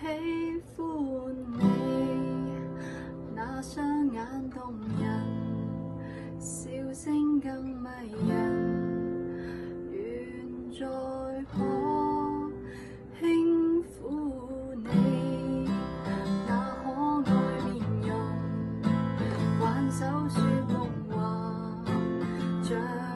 喜欢你那双眼动人笑声更迷人。愿再可轻抚你那可爱面容挽手说梦话像